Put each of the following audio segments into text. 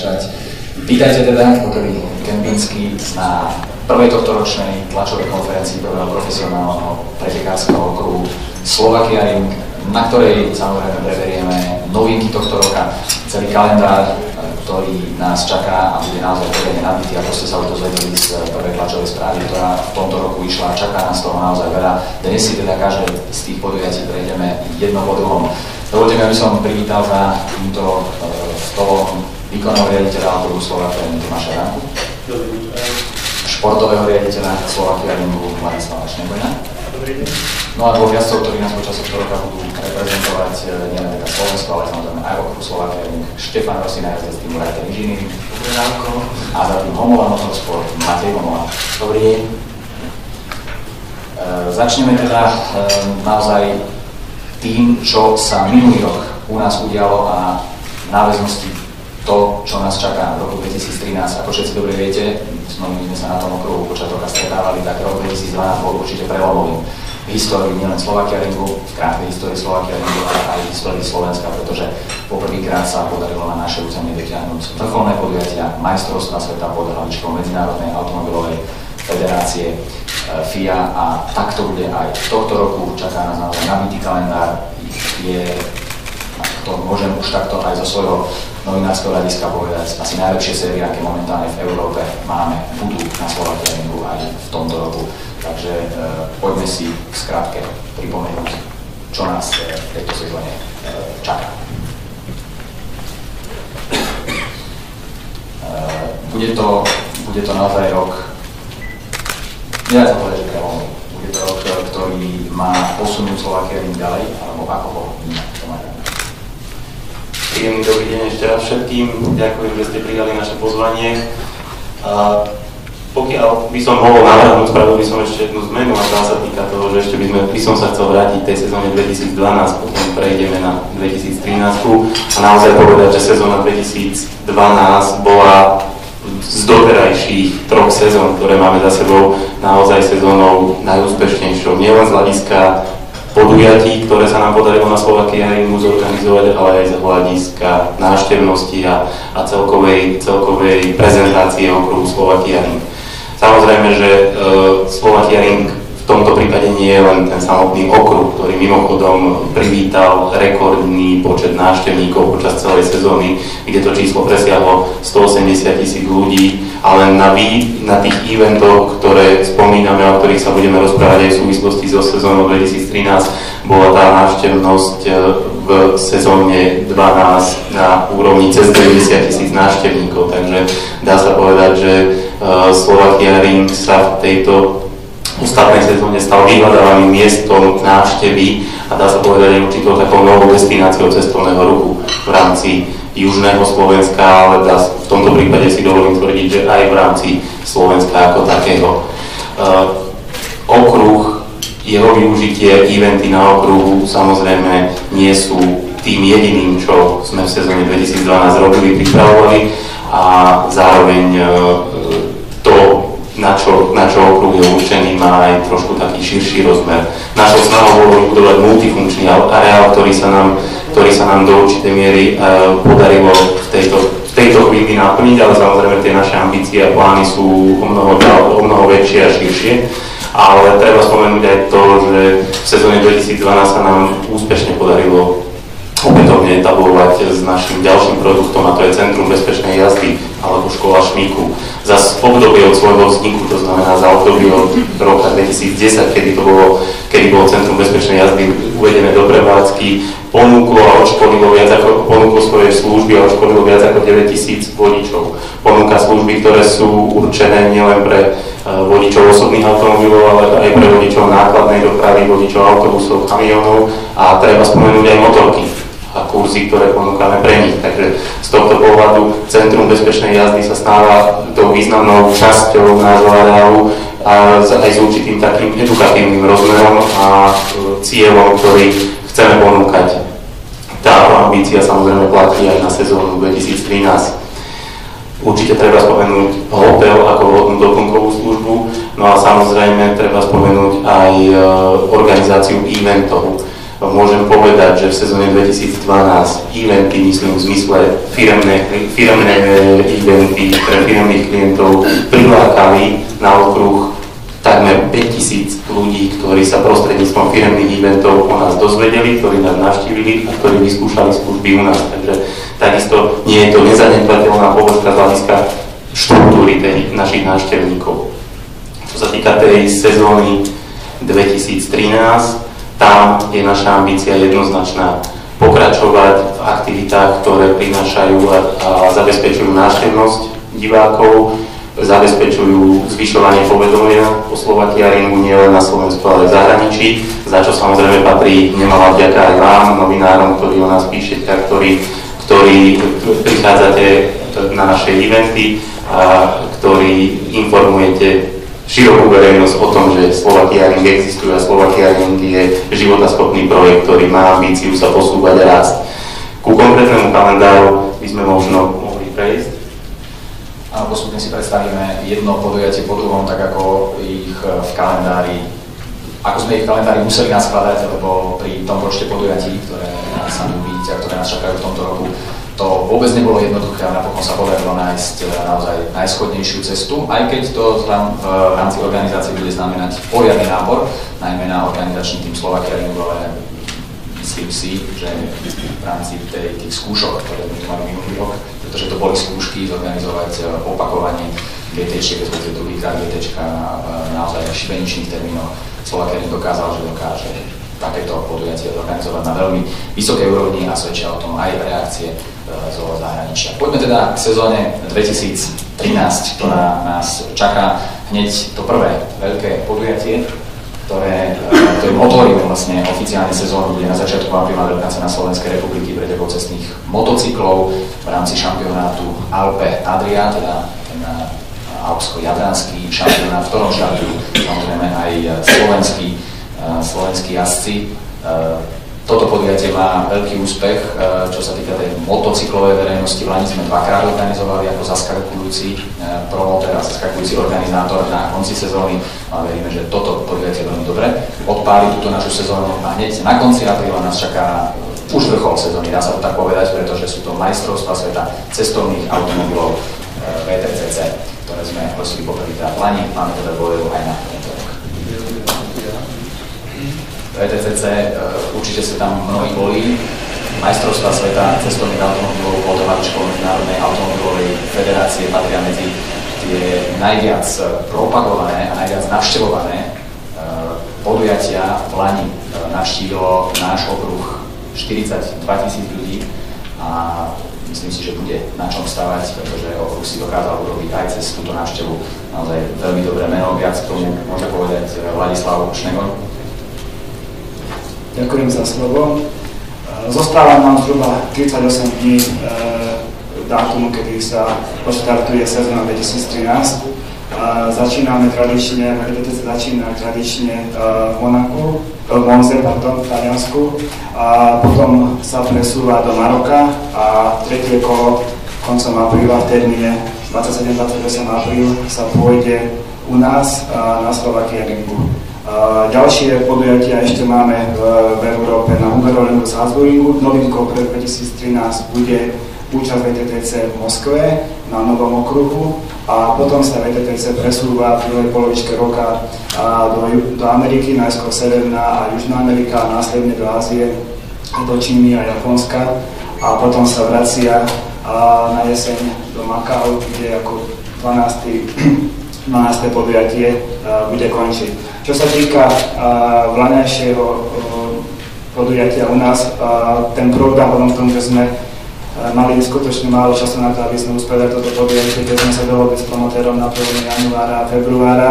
začať. Vítajte teda, Potreby Kempinský, na prvej tohto ročnej tlačovej konferencii prvého profesionálneho pretekárskeho okruhu Slovakia Ring, na ktorej samozrejme preberieme novinky tohto roka, celý kalendár, ktorý nás čaká a bude naozaj poriadne nabitý, ako ste sa už dozvedeli z prvej tlačovej správy, ktorá v tomto roku išla a čaká nás toho naozaj veľa. Dnes si teda každé z tých podujatí prejdeme jedno po druhom. Dovolte mi, aby som privítal za týmto stolom výkonného riaditeľa autoru Slovakia Tomáša Ranku, športového riaditeľa Slovakia Ringu Ladislava Šnebojna. No a dvoch jazdcov, ktorí nás počas tohto roka budú reprezentovať eh, nielen teda Slovensko, ale samozrejme aj okruh Slovakia Ring, Štefan Rosina jazdec týmu. Dobré ránko. A za tým Homola Motorsport Matej Homola. Dobrý deň. E, začneme teda e, naozaj tým, čo sa minulý rok u nás udialo a v náväznosti to, čo nás čaká v roku 2013. Ako všetci dobre viete, my sme sa na tom okruhu počas roka stretávali, tak rok 2012 bol určite prelomovým v histórii nielen Slovakia Ringu, v krátkej histórii Slovakia Ringu, ale aj v histórii Slovenska, pretože poprvýkrát sa podarilo na naše územie dotiahnuť vrcholné podujatia majstrovstva sveta pod hlavičkou Medzinárodnej automobilovej federácie eh, FIA a takto bude aj tohto roku. Čaká nás naozaj nabitý kalendár. Je, to môžem už takto aj zo svojho novinárskeho hľadiska povedať, asi najlepšie série, aké momentálne v Európe máme, budú na Slovakianingu aj v tomto roku. Takže e, poďme si v skratke pripomenúť, čo nás e, v tejto sezóne e, čaká. E, bude, to, bude to naozaj rok, nedá sa povedať, že prelomový. Bude to rok, ktorý má posunúť Slovakia ďalej, alebo ako ho vnímať. Príjemný dobrý deň ešte raz všetkým. Ďakujem, že ste prijali naše pozvanie. A pokiaľ by som mohol navrhnúť, spravil by som ešte jednu zmenu a tá sa týka toho, že ešte by, sme, by som sa chcel vrátiť tej sezóne 2012, potom prejdeme na 2013 a naozaj povedať, že sezóna 2012 bola z doterajších troch sezón, ktoré máme za sebou, naozaj sezónou najúspešnejšou. Nielen z hľadiska podujatí, ktoré sa nám podarilo na Slovakia Ringu zorganizovať, ale aj z hľadiska návštevnosti a, a celkovej, celkovej prezentácie okruhu Slovakia Ring. Samozrejme, že e, Slovakia Ring v tomto prípade nie je len ten samotný okruh, ktorý mimochodom privítal rekordný počet návštevníkov počas celej sezóny, kde to číslo presiahlo 180 tisíc ľudí, ale na, vý, na tých eventoch, ktoré spomíname, o ktorých sa budeme rozprávať aj v súvislosti so sezónou 2013, bola tá návštevnosť e, v sezóne 12 na úrovni cez 90 tisíc návštevníkov, takže dá sa povedať, že e, Slovakia Ring sa v tejto ostatnej sezóne stal vyhľadávaným miestom návštevy a dá sa povedať aj určitou takou novou destináciou cestovného ruchu v rámci južného Slovenska, ale v tomto prípade si dovolím tvrdiť, že aj v rámci Slovenska ako takého. Uh, okruh, jeho využitie, eventy na okruhu samozrejme nie sú tým jediným, čo sme v sezóne 2012 robili, pripravovali a zároveň uh, to, na čo, na čo okruh je určený, má aj trošku taký širší rozmer. Našou snahou bolo vybudovať multifunkčný areál, ktorý sa nám ktorý sa nám do určitej miery uh, podarilo v tejto, v tejto chvíli naplniť, ale samozrejme tie naše ambície a plány sú o mnoho, o mnoho väčšie a širšie. Ale treba spomenúť aj to, že v sezóne 2012 sa nám úspešne podarilo opätovne etablovať s našim ďalším produktom a to je Centrum bezpečnej jazdy alebo škola Šmíku. Za obdobie od svojho vzniku, to znamená za obdobie od roka 2010, kedy to bolo, kedy bolo Centrum bezpečnej jazdy uvedené do prevádzky, ponúklo a odškolilo viac ako, ponúklo svoje služby a odškolilo viac ako 9000 vodičov. Ponúka služby, ktoré sú určené nielen pre uh, vodičov osobných automobilov, ale aj pre vodičov nákladnej dopravy, vodičov autobusov, kamionov a treba spomenúť aj motorky a kurzy, ktoré ponúkame pre nich. Takže z tohto pohľadu Centrum bezpečnej jazdy sa stáva tou významnou časťou nášho areálu a aj s určitým takým edukatívnym rozmerom a e, cieľom, ktorý chceme ponúkať. Táto ambícia samozrejme platí aj na sezónu 2013. Určite treba spomenúť hotel ako vhodnú doplnkovú službu, no a samozrejme treba spomenúť aj e, organizáciu eventov. Môžem povedať, že v sezóne 2012 eventy, myslím v zmysle firmné, firmné eventy pre firmných klientov prilákali na okruh takmer 5000 ľudí, ktorí sa prostredníctvom firmných eventov o nás dozvedeli, ktorí nás navštívili a ktorí vyskúšali služby u nás. Takže takisto nie je to nezanedbateľná položka z hľadiska štruktúry našich návštevníkov. Čo sa týka tej sezóny 2013, tam je naša ambícia jednoznačná pokračovať v aktivitách, ktoré prinášajú a, a zabezpečujú návštevnosť divákov, zabezpečujú zvyšovanie povedomia o Slovakiaringu nielen na Slovensku, ale aj v zahraničí, za čo samozrejme patrí nemalá vďaka aj vám, novinárom, ktorí o nás píšete a ktorí, ktorí prichádzate na naše eventy a ktorí informujete širokú verejnosť o tom, že Slovakiaring existuje a Slovakiaring je životaschopný projekt, ktorý má ambíciu sa posúvať a rásť. Ku konkrétnemu kalendáru by sme možno mohli prejsť. A postupne si predstavíme jedno podujatie po druhom, tak ako ich v kalendári ako sme ich v kalendári museli naskladať, lebo pri tom počte podujatí, ktoré sami uvidíte a ktoré nás čakajú v tomto roku, to vôbec nebolo jednoduché a napokon sa podarilo nájsť e, naozaj najschodnejšiu cestu, aj keď to v rámci organizácie bude znamenať poriadny nábor, najmä na organizačný tým Slovakia ale myslím si, že v rámci tej, tých skúšok, ktoré sme tu mali minulý rok, pretože to boli skúšky zorganizovať e, opakovanie GT, respektíve druhýkrát GT naozaj šibeničných termínov. Slovakia dokázal, že dokáže takéto podujatie organizovať na veľmi vysokej úrovni a svedčia o tom aj reakcie zo zahraničia. Poďme teda k sezóne 2013, ktorá nás čaká hneď to prvé veľké podujatie, ktoré, e, ktorým otvoríme vlastne oficiálne sezónu, bude na začiatku apríla Veľká cena Slovenskej republiky pre cestných motocyklov v rámci šampionátu Alpe Adria, teda ten e, alpsko-jadranský šampionát, v ktorom štartujú samozrejme aj slovenskí, e, slovenskí jazdci toto podujatie má veľký úspech, e, čo sa týka tej motocyklovej verejnosti. V Lani sme dvakrát organizovali ako zaskakujúci e, promoter a zaskakujúci organizátor na konci sezóny a veríme, že toto podujatie veľmi dobre odpáli túto našu sezónu a hneď na konci apríla nás čaká už vrchol sezóny, dá sa to tak povedať, pretože sú to majstrovstva sveta cestovných automobilov e, VTCC, ktoré sme prosili poprvýkrát v Lani, máme teda bojujú aj na VTCC, e, určite sa tam mnohí boli. Majstrovstva sveta cestovných automobilov, Poltovačkov Medzinárodnej automobilovej federácie patria medzi tie najviac propagované a najviac navštevované e, podujatia v Lani. Navštívilo náš okruh 42 tisíc ľudí a myslím si, že bude na čom stavať, pretože okruh si dokázal urobiť aj cez túto návštevu naozaj veľmi dobré meno. Viac k tomu môže povedať Vladislav Šnegor. Ďakujem za slovo. E, zostáva nám zhruba 38 dní e, dátumu, kedy sa poštartuje sezóna 2013. Začíname tradične, VDT začína tradične e, v Monaku, v Monze, pardon, v Taliansku. A potom sa presúva do Maroka a tretie kolo koncom apríla v termíne 27-28 apríl sa pôjde u nás na Slovakia Ringu. Ďalšie podujatia ešte máme v, v Európe na Hungaroringu z Hasburingu. Novinkou pre 2013 bude účasť VTTC v Moskve na novom okruhu a potom sa VTTC presúva v druhej polovičke roka do, do Ameriky, najskôr Severná a Južná Amerika a následne do Ázie, do Číny a Japonska a potom sa vracia na jeseň do Makao, kde ako 12. 12. podujatie bude končiť. Čo sa týka vlaňajšieho podujatia u nás, ten program, v tom, že sme mali skutočne málo času na to, aby sme uspeli toto podujatie, keď sme sa dohodli s promotérom na 1. januára a februára.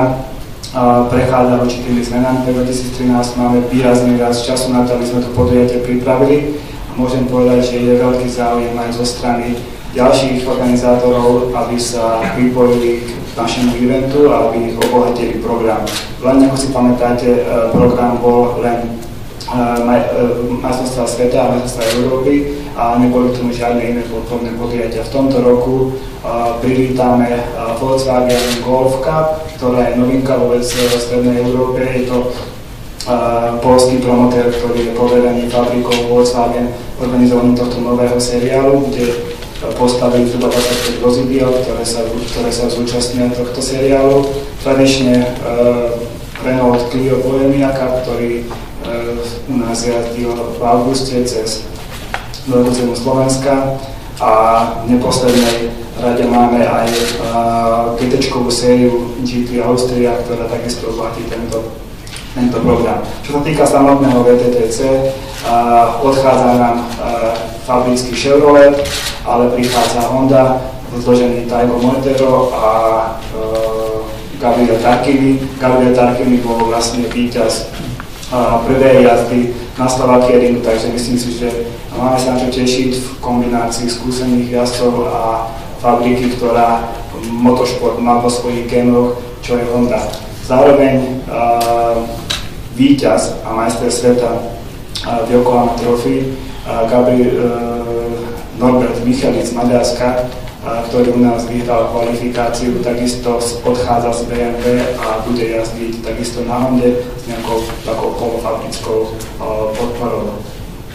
Prechádza určitými zmenami. V 2013 máme výrazne viac času na to, aby sme to podujatie pripravili. Môžem povedať, že je veľký záujem aj zo strany ďalších organizátorov, aby sa pripojili k našemu eventu aby obohatili program. Len ako si pamätáte, e, program bol len e, e, majstrovstvá sveta a majstrovstvá Európy a neboli tomu žiadne iné podporné podujatia. V tomto roku privítame Volkswagen Golf Cup, ktorá je novinka vôbec v Strednej Európe. Je to polský promotér, ktorý je poverený fabrikou Volkswagen organizovaním tohto nového seriálu, kde postavili zhruba 25 vozidiel, ktoré sa, ktoré sa zúčastnia tohto seriálu. Tradične uh, Renault Clio Bohemia Cup, ktorý uh, u nás jazdil v auguste cez veľkú cenu Slovenska a v neposlednej rade máme aj uh, gt sériu GT Austria, ktorá takisto platí tento tento program. Čo sa týka samotného VTTC, odchádza nám fabrický Chevrolet, ale prichádza Honda, zložený Taigo Montero a Gabriel Tarkini. Gabriel Tarkini bol vlastne víťaz prvej jazdy na Slovakia Ringu, takže myslím si, že máme sa na čo tešiť v kombinácii skúsených jazdcov a fabriky, ktorá motošport má vo svojich génoch, čo je Honda. Zároveň uh, víťaz a majster sveta Yokohama Trophy Gabriel uh, Norbert Michalic z Maďarska, ktorý u nás vyhral kvalifikáciu, takisto odchádza z BMW a bude jazdiť takisto na Honde s nejakou takou polofabrickou uh, podporou.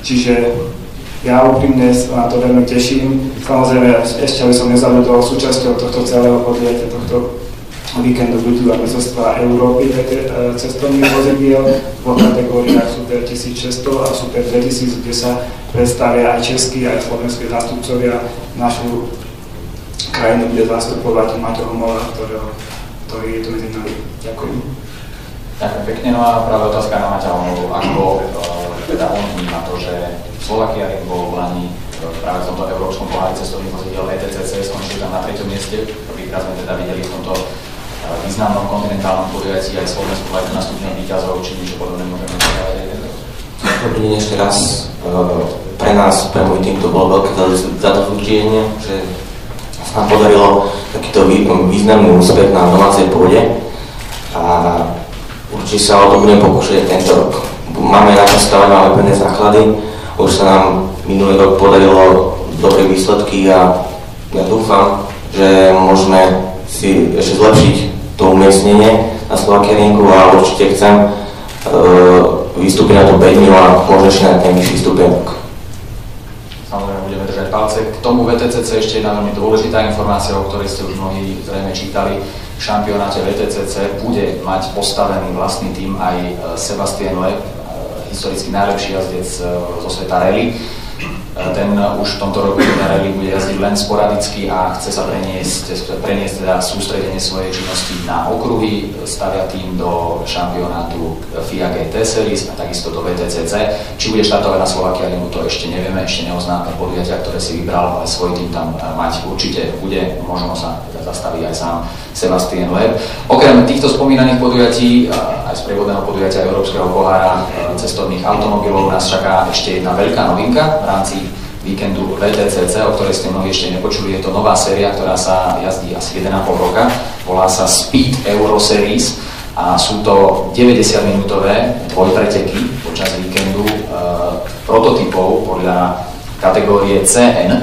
Čiže ja úprimne na to veľmi teším. Samozrejme, ešte aby som nezabudol súčasťou tohto celého podujatia, tohto budú aj mestrovstvá Európy e, cestovných vozidiel vo kategóriách Super 1600 a Super 2000, kde sa predstavia aj českí, aj slovenskí zástupcovia. Našu krajinu bude zastupovať Maťo Homola, ktorého, ktorý je tu medzi nami. Ďakujem. Ďakujem pekne. No a práve otázka na Maťa Homolu. Ako e, teda on vníma to, že Slovakia bol v Lani e, práve v tomto európskom pohári cestovných vozidel ETCC skončili tam na treťom mieste. Prvýkrát sme teda videli v tomto významnom kontinentálnom podujatí aj Slovensku aj na stupňom výťazov, či niečo podobné môžeme povedať Dobrý deň ešte raz. Eh, pre nás, pre môj tým to bolo veľké zadozučenie, že sa nám podarilo takýto významný úspech na domácej pôde a určite sa o to budem pokúšať tento rok. Máme na to stavať, máme pevné základy, už sa nám minulý rok podarilo dobré výsledky a ja dúfam, že môžeme si ešte zlepšiť to umiestnenie na Slovakia Ringu a určite chcem uh, vystúpiť na tú 5 a možno ešte na ten vyšší stupienok. Samozrejme budeme držať palce. K tomu VTCC ešte jedna veľmi dôležitá informácia, o ktorej ste už mnohí zrejme čítali. V šampionáte VTCC bude mať postavený vlastný tým aj e, Sebastian Leb, e, historicky najlepší jazdec zo sveta rally ten už v tomto roku na rally bude jazdiť len sporadicky a chce sa preniesť, preniesť teda sústredenie svojej činnosti na okruhy, stavia tým do šampionátu FIA GT Series a takisto do VTCC. Či bude štartovať na Slovakia Limu, to ešte nevieme, ešte neoznáme podujatia, ktoré si vybral, ale svoj tým tam mať určite bude, možno sa teda zastaví aj sám Sebastian Leb. Okrem týchto spomínaných podujatí, z prievodného podujatia Európskeho pohára cestovných automobilov nás čaká ešte jedna veľká novinka v rámci víkendu VTCC, o ktorej ste mnohí ešte nepočuli. Je to nová séria, ktorá sa jazdí asi 1,5 roka. Volá sa Speed Euro Series a sú to 90-minútové dvojpreteky počas víkendu e, prototypov podľa kategórie CN,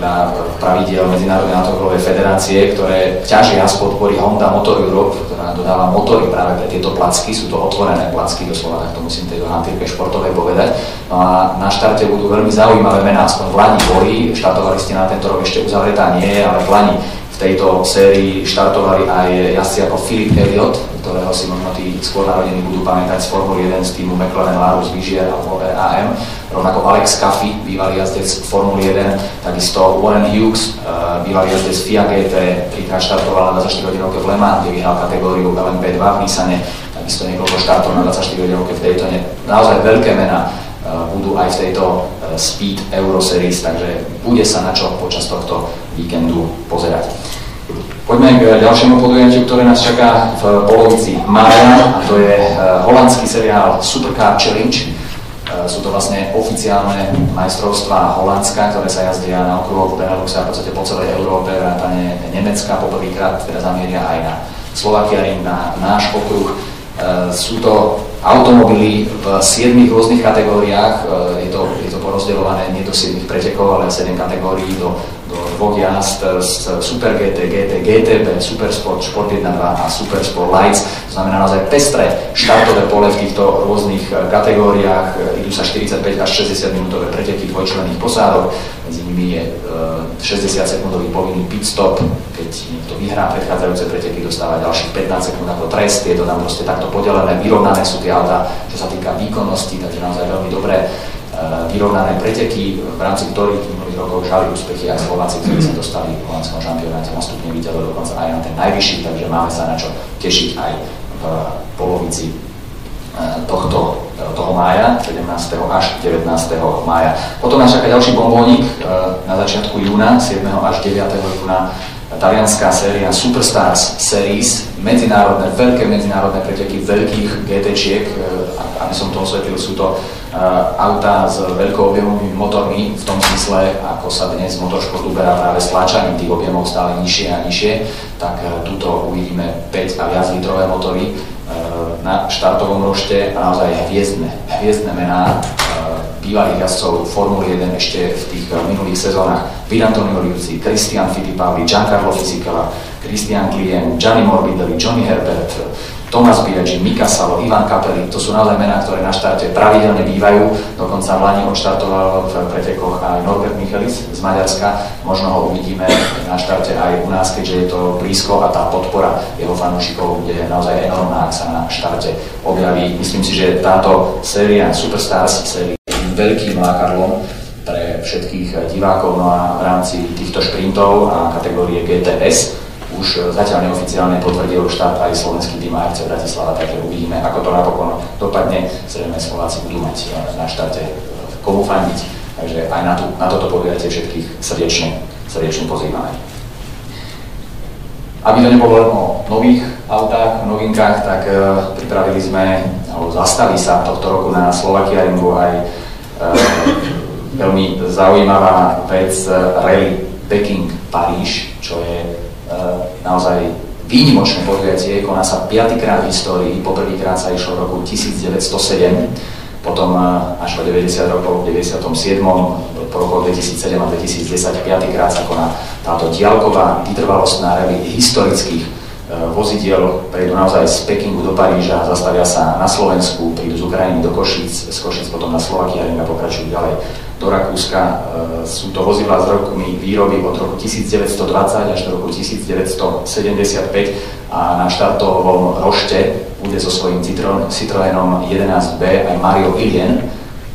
podľa pravidiel Medzinárodnej automobilovej federácie, ktoré ťažia z podpory Honda Motor Europe, ktorá dodáva motory práve pre tieto placky. Sú to otvorené placky, doslova tak to musím tejto hantýrke športovej povedať. No a na štarte budú veľmi zaujímavé mená, aspoň v Lani boli, štartovali ste na tento rok, ešte uzavretá nie ale v Lani v tejto sérii štartovali aj jazdci ako Filip Elliot, ktorého si možno tí skôr narodení budú pamätať z Formuly 1 z týmu McLaren Larus Vigier alebo RAM, rovnako Alex Caffey, bývalý jazdec Formuly 1, takisto Warren Hughes, eh, bývalý jazdec FIA GT, trikrát štartoval na 24 hodinovke v Le Mans, kde vyhral kategóriu LMP2 v Nissane, takisto niekoľko štartov na 24 hodinovke v Daytone. Naozaj veľké mená eh, budú aj v tejto eh, Speed Euro Series, takže bude sa na čo počas tohto víkendu pozerať. Poďme k ďalšiemu podujatiu, ktoré nás čaká v polovici mája, a to je holandský seriál Supercar Challenge. Sú to vlastne oficiálne majstrovstvá Holandska, ktoré sa jazdia na okruhu v Beneluxe a v podstate po celej Európe, vrátane Nemecka, poprvýkrát teda zamieria aj na Slovakia na náš okruh. Eh, sú to automobily v siedmých rôznych kategóriách, je to, je to rozdeľované nie do 7 pretekov, ale 7 kategórií do dvoch jazd z Super GT, GT, GTB, Super Sport, Sport 1.2 a Super Sport Lights. To znamená naozaj pestré štartové pole v týchto rôznych kategóriách. Idú sa 45 až 60 minútové preteky dvojčlenných posádok. Medzi nimi je 60 sekundový povinný pit stop, keď niekto vyhrá predchádzajúce preteky, dostáva ďalších 15 sekúnd ako trest, je to tam proste takto podelené, vyrovnané sú tie auta, čo sa týka výkonnosti, takže naozaj veľmi dobré vyrovnané preteky, v rámci ktorých rokov žali úspechy aj Slováci, ktorí sa dostali v holandskom šampionáte na stupne víťazov, dokonca aj na ten najvyšší, takže máme sa na čo tešiť aj v polovici eh, tohto toho mája, 17. až 19. mája. Potom nás čaká ďalší bombónik e, na začiatku júna, 7. až 9. júna, talianská séria Superstars Series, medzinárodné, veľké medzinárodné preteky veľkých GT-čiek, e, aby som to osvetlil, sú to e, auta s veľkoobjemovými motormi, v tom smysle, ako sa dnes motoršport uberá práve stlačaním tých objemov stále nižšie a nižšie, tak tuto uvidíme 5 a viac litrové motory, na štartovom rošte a naozaj hviezdne, hviezdne mená bývalých jazdcov Formuly 1 ešte v tých eh, minulých sezónach. Antonio Liuzzi, Christian Fittipaldi, Giancarlo Fisichella, Christian Klien, Gianni Morbidelli, Johnny Herbert, Tomas Biaggi, Mika Salo, Ivan Kapeli, to sú naozaj mená, ktoré na štarte pravidelne bývajú. Dokonca v Lani odštartoval v pretekoch aj Norbert Michelis z Maďarska. Možno ho uvidíme na štarte aj u nás, keďže je to blízko a tá podpora jeho fanúšikov bude naozaj enormná, ak sa na štarte objaví. Myslím si, že táto séria Superstars série veľkým lákadlom pre všetkých divákov, no a v rámci týchto šprintov a kategórie GTS už zatiaľ neoficiálne potvrdil štát aj slovenský tým AFC Bratislava, takže uvidíme, ako to napokon dopadne. Zrejme Slováci budú mať na štáte e, komu fandiť, takže aj na, tu, na toto podujatie všetkých srdečne, srdečne pozývame. Aby to nebolo len o nových autách, novinkách, tak uh, pripravili sme, alebo zastaví sa tohto roku na Slovakia Ringu aj veľmi zaujímavá vec Rally Peking Paríž, čo je naozaj výnimočné podujatie, koná sa piatýkrát v histórii, poprvýkrát sa išlo v roku 1907, potom až po 90 rokov, v 97. po roku 2007 a 2010 piatýkrát sa koná táto diálková vytrvalostná rally historických vozidiel, prejdú naozaj z Pekingu do Paríža, zastavia sa na Slovensku, prídu z Ukrajiny do Košíc, z Košíc potom na Slovakia a pokračujú ďalej do Rakúska. E, sú to vozidlá z rokmi výroby od roku 1920 až do roku 1975 a na štartovom rošte bude so svojím Citroenom 11B aj Mario Ilien,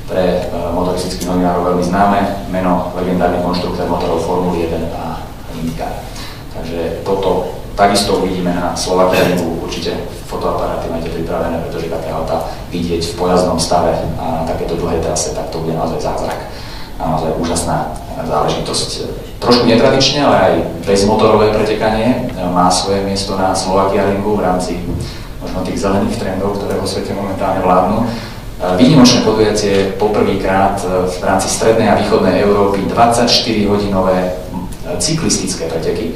pre e, motoristických novinárov veľmi známe, meno legendárny konštruktor motorov Formuly 1 a IndyCar. Takže toto takisto uvidíme na Slovakia určite fotoaparáty máte pripravené, pretože také auta vidieť v pojazdnom stave a na takéto dlhé trase, tak to bude naozaj zázrak. Naozaj úžasná záležitosť. Trošku netradične, ale aj bezmotorové pretekanie má svoje miesto na Slovakia Ringu v rámci možno tých zelených trendov, ktoré vo svete momentálne vládnu. Výnimočné podujatie poprvýkrát v rámci strednej a východnej Európy 24-hodinové cyklistické preteky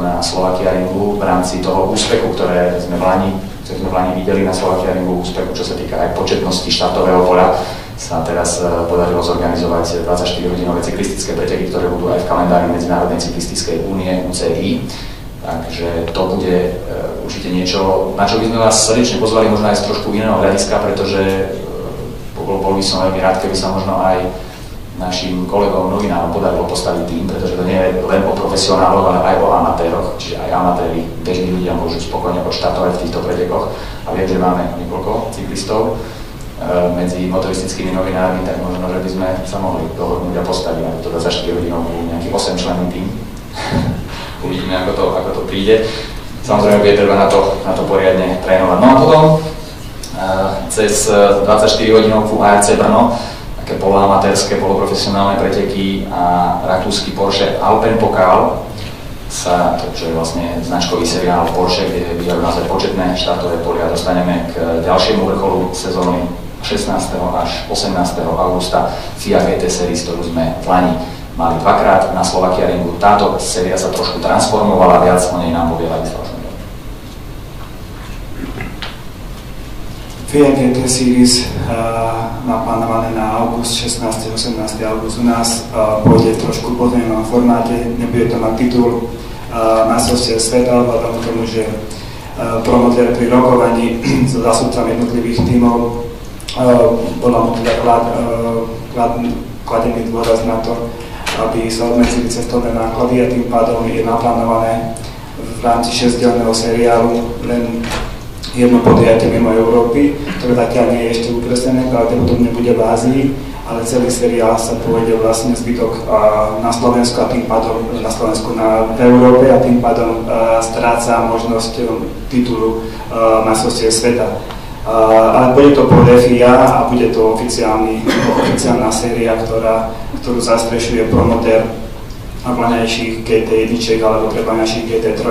na Slovakia Ringu v rámci toho úspechu, ktoré sme v Lani čo sme v Lani videli na Slovakia Ringu úspechu, čo sa týka aj početnosti štartového poľa, sa teraz e, podarilo zorganizovať 24-hodinové cyklistické preteky, ktoré budú aj v kalendári Medzinárodnej cyklistickej únie UCI. Takže to bude uh, určite niečo, na čo by sme vás srdečne pozvali, možno aj z trošku iného hľadiska, pretože uh, bol, bol by som veľmi rád, keby sa možno aj našim kolegom novinárom podarilo postaviť tým, pretože to nie je len o profesionáloch, ale aj o amatéroch, čiže aj amatéri, bežní ľudia môžu spokojne odštartovať v týchto pretekoch. A viem, že máme niekoľko cyklistov e, medzi motoristickými novinármi, tak možno, že by sme sa mohli dohodnúť a postaviť na to 24 hodinovú nejaký 8 členný tým. Uvidíme, ako to, ako to príde. Samozrejme, bude treba na to, na to poriadne trénovať. No a potom e, cez 24 hodinovú ARC Brno také poloamatérske, poloprofesionálne preteky a rakúsky Porsche Alpen Pokal sa, to, čo je vlastne značkový seriál Porsche, kde bývajú naozaj početné štartové polia. Dostaneme k ďalšiemu vrcholu sezóny 16. až 18. augusta FIA GT Series, ktorú sme v Lani mali dvakrát na Slovakia Ringu. Táto séria sa trošku transformovala, viac o nej nám povie Ladislav GT Series má naplánované na august, 16. 18. august u nás. Pôjde trošku pozmenenom formáte, nebude to mať titul na svete sveta, vzhľadom k tomu, že promotér pri rokovaní so zástupcami jednotlivých tímov podľa mu teda klad, klad, kladený dôraz na to, aby sa obmedzili cestovné náklady a tým pádom je naplánované v rámci 6 seriálu len jedno podujatie mimo Európy, ktoré zatiaľ nie je ešte upresnené, pravdepodobne bude v Ázii, ale celý seriál sa pôjde vlastne zbytok na Slovensku a tým pádom na Slovensku na, v Európe a tým pádom stráca možnosť um, titulu na sveta. Ale bude to po FIA a bude to oficiálny, oficiálna séria, ktorá, ktorú zastrešuje promotér najplanejších GT1 alebo najplanejších GT3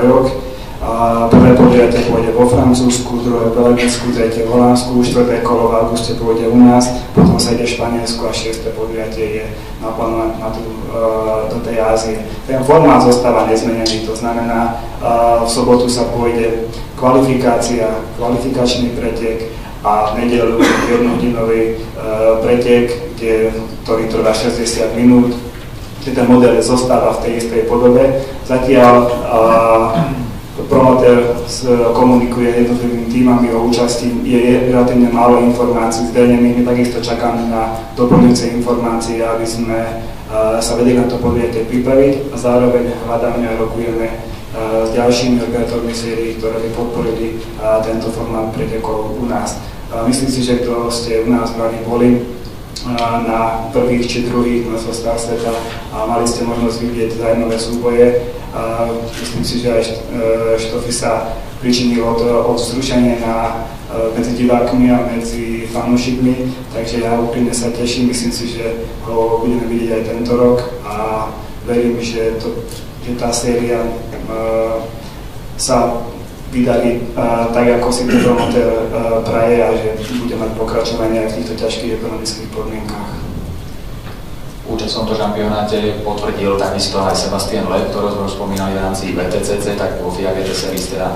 Prvé podujatie pôjde vo Francúzsku, druhé v Belgicku, tretie v Holandsku, štvrté kolo v auguste pôjde u nás, potom sa ide v Španielsku a šiesté podujatie je naplánované na tú, uh, do tej Ázie. Ten formát zostáva nezmenený, to znamená, uh, v sobotu sa pôjde kvalifikácia, kvalifikačný pretek a v nedelu jednohodinový uh, pretek, kde, ktorý trvá 60 minút, kde ten model zostáva v tej istej podobe. Zatiaľ promotér komunikuje jednotlivými týmami o účasti, je relatívne málo informácií, zrejme my takisto čakáme na doplňujúce informácie, aby sme sa vedeli na to podujatie pripraviť. A zároveň hľadáme a rokujeme s ďalšími organizátormi sérií, ktoré by podporili tento formát pretekov u nás. Myslím si, že kto ste u nás brali boli na prvých či druhých mestostách sveta. A mali ste možnosť vidieť zájmové súboje. Myslím si, že aj e, Štofy sa pričinil od, od zrušenia na, e, medzi divákmi a medzi fanúšikmi, takže ja úprimne sa teším, myslím si, že ho budeme vidieť aj tento rok. A verím, že, to, že tá séria uh, sa vydarí uh, tak, ako si to promotér praje a že bude mať pokračovanie aj v týchto ťažkých ekonomických podmienkách účasť v tomto šampionáte potvrdil takisto aj Sebastian Leb, ktorý sme už spomínali v rámci VTCC, tak vo FIA GT Series teda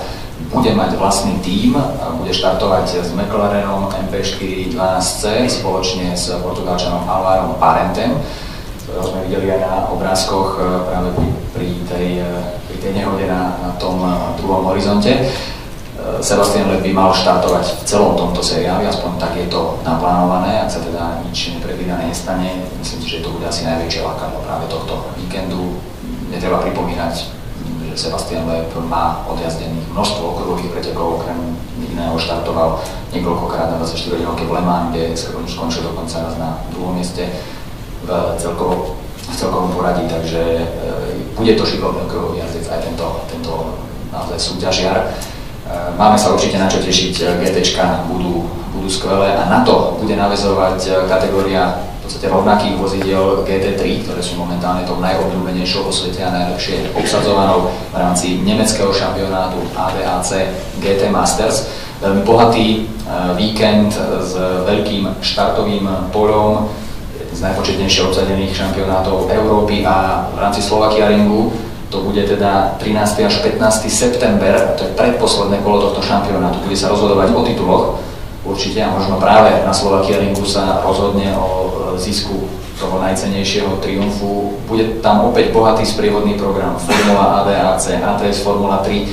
bude mať vlastný tím, bude štartovať s McLarenom MP4 12C spoločne s portugalčanom Alvarom Parentem, ktorého sme videli aj na obrázkoch e, práve pri, tej, e, pri tej nehode na, na tom e, druhom horizonte. Sebastian Leb by mal štartovať v celom tomto seriáli, aspoň tak je to naplánované, ak sa teda nič nepredvídané nestane. Myslím si, že to bude asi najväčšie lákadlo práve tohto víkendu. Netreba pripomínať, že Sebastian Leb má odjazdených množstvo okruhových pretekov, okrem iného štartoval niekoľkokrát na 24 hodinky v Le Mans, kde skončil dokonca raz na druhom mieste v, celkovo, v celkovom poradí, takže e, bude to šikovný okruhový jazdec aj tento, tento naozaj súťažiar. Eh, máme sa určite na čo tešiť, eh, GT budú, budú skvelé a na to bude navezovať eh, kategória v podstate rovnakých vozidiel GT3, ktoré sú momentálne tou najobľúbenejšou vo svete a najlepšie obsadzovanou v rámci nemeckého šampionátu ADAC GT Masters. Veľmi bohatý víkend s veľkým štartovým polom, z najpočetnejšie obsadených šampionátov Európy a v rámci Slovakia Ringu to bude teda 13. až 15. september, to je predposledné kolo tohto šampionátu, bude sa rozhodovať o tituloch určite a možno práve na Slovakia Ringu sa rozhodne o e, zisku toho najcenejšieho triumfu. Bude tam opäť bohatý sprievodný program Formula ADAC, ATS Formula 3, e,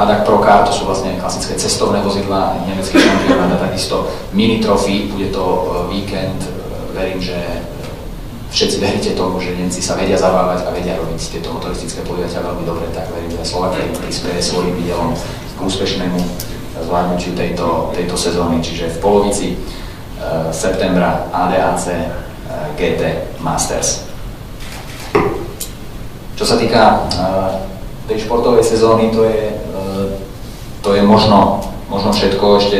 ADAC Pro Car, to sú vlastne klasické cestovné vozidla nemeckých šampionát a takisto mini trofy, bude to e, víkend, verím, že všetci veríte tomu, že Nemci sa vedia zabávať a vedia robiť tieto motoristické podujatia veľmi dobre, tak verím, že Slovakia prispieje svojim videom k úspešnému zvládnutiu tejto, tejto sezóny, čiže v polovici uh, septembra ADAC uh, e, GT Masters. Čo sa týka uh, tej športovej sezóny, to je, to je možno, možno všetko ešte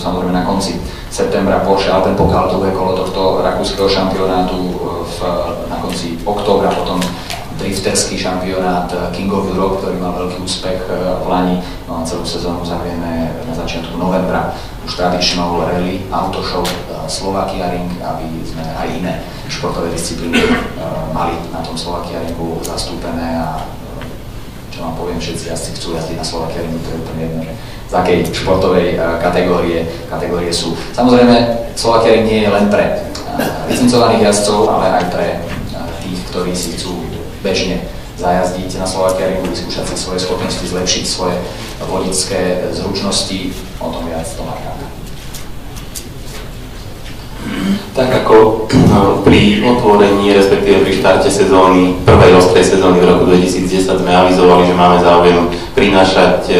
samozrejme na konci septembra Porsche Alpen Pokal, druhé kolo tohto rakúskeho šampionátu v, na konci októbra potom drifterský šampionát eh, King of Europe, ktorý mal veľký úspech eh, v Lani. No a celú sezónu zavieme na začiatku novembra už tradičnou rally autoshow eh, Slovakia Ring, aby sme aj iné športové disciplíny mali na tom Slovakia Ringu zastúpené a čo vám poviem, všetci jazdci chcú jazdiť na Slovakia Ringu, to je úplne jedno, z akej športovej kategórie, kategórie sú. Samozrejme, Slovakia nie je len pre licencovaných jazdcov, ale aj pre tých, ktorí si chcú bežne zajazdiť na Slovakia Ringu, vyskúšať si svoje schopnosti, zlepšiť svoje vodické zručnosti, o tom viac to Tak ako pri otvorení, respektíve pri štarte sezóny, prvej ostrej sezóny v roku 2010 sme avizovali, že máme záujem prinášať, e,